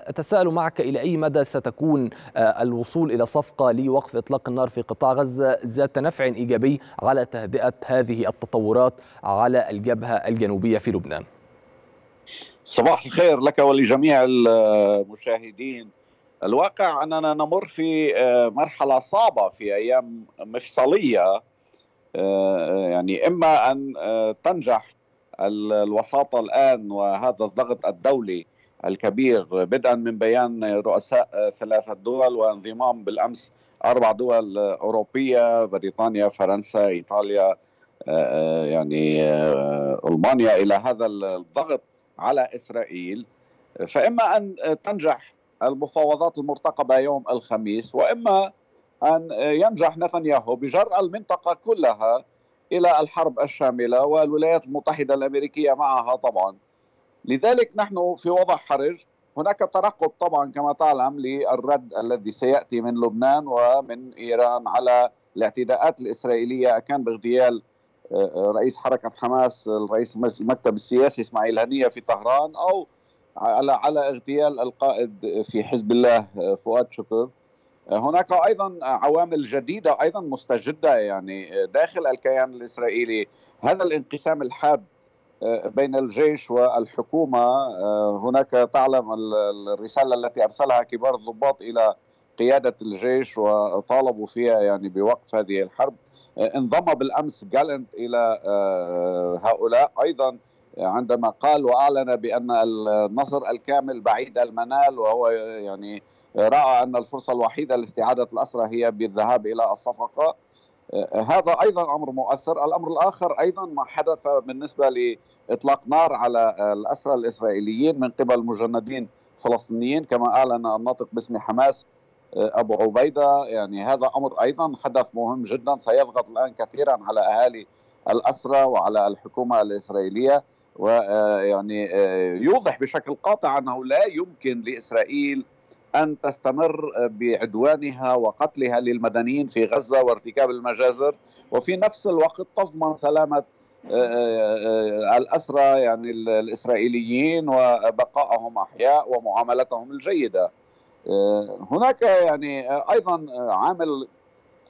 أتساءل معك إلى أي مدى ستكون الوصول إلى صفقة لوقف إطلاق النار في قطاع غزة ذات نفع إيجابي على تهدئة هذه التطورات على الجبهة الجنوبية في لبنان؟ صباح الخير لك ولجميع المشاهدين. الواقع أننا نمر في مرحلة صعبة في أيام مفصلية يعني إما أن تنجح الوساطة الآن وهذا الضغط الدولي الكبير. بدءا من بيان رؤساء ثلاثة دول وانضمام بالأمس أربع دول أوروبية بريطانيا فرنسا إيطاليا يعني ألمانيا إلى هذا الضغط على إسرائيل. فإما أن تنجح المفاوضات المرتقبة يوم الخميس وإما أن ينجح نتنياهو بجرء المنطقة كلها إلى الحرب الشاملة والولايات المتحدة الأمريكية معها طبعا. لذلك نحن في وضع حرج. هناك ترقب طبعا كما تعلم للرد الذي سيأتي من لبنان ومن إيران على الاعتداءات الإسرائيلية. كان باغتيال رئيس حركة حماس الرئيس المكتب السياسي إسماعيل هنية في طهران أو على على اغتيال القائد في حزب الله فؤاد شكر. هناك أيضا عوامل جديدة أيضا مستجدة يعني داخل الكيان الإسرائيلي. هذا الانقسام الحاد بين الجيش والحكومة هناك تعلم الرسالة التي أرسلها كبار الضباط إلى قيادة الجيش وطالبوا فيها يعني بوقف هذه الحرب. انضم بالأمس جالنت إلى هؤلاء. أيضا عندما قال وأعلن بأن النصر الكامل بعيد المنال وهو يعني رأى أن الفرصة الوحيدة لاستعادة الأسرى هي بالذهاب إلى الصفقة. هذا أيضا أمر مؤثر، الأمر الآخر أيضا ما حدث بالنسبة لإطلاق نار على الأسرى الإسرائيليين من قبل مجندين فلسطينيين كما أعلن الناطق باسم حماس أبو عبيدة. يعني هذا أمر أيضا حدث مهم جدا. سيضغط الآن كثيرا على أهالي الأسرى وعلى الحكومة الإسرائيلية. ويعني يوضح بشكل قاطع أنه لا يمكن لإسرائيل أن تستمر بعدوانها وقتلها للمدنيين في غزة وارتكاب المجازر وفي نفس الوقت تضمن سلامة الأسرى يعني الإسرائيليين وبقائهم أحياء ومعاملتهم الجيدة. هناك يعني أيضا عامل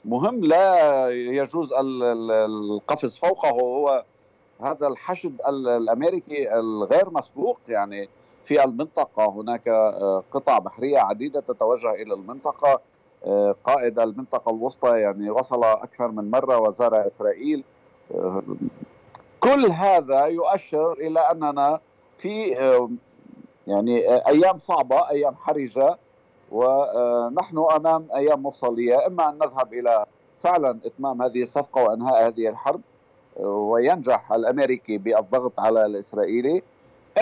مهم لا يجوز القفز فوقه هو هذا الحشد الأمريكي الغير مسبوق يعني في المنطقة هناك قطع بحرية عديدة تتوجه إلى المنطقة قائد المنطقة الوسطى يعني وصل أكثر من مرة وزار إسرائيل. كل هذا يؤشر إلى أننا في يعني أيام صعبة أيام حرجة ونحن أمام أيام مفصلية. إما أن نذهب إلى فعلا إتمام هذه الصفقة وإنهاء هذه الحرب وينجح الأمريكي بالضغط على الإسرائيلي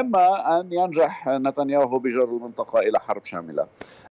إما أن ينجح نتنياهو بجر المنطقة إلى حرب شاملة.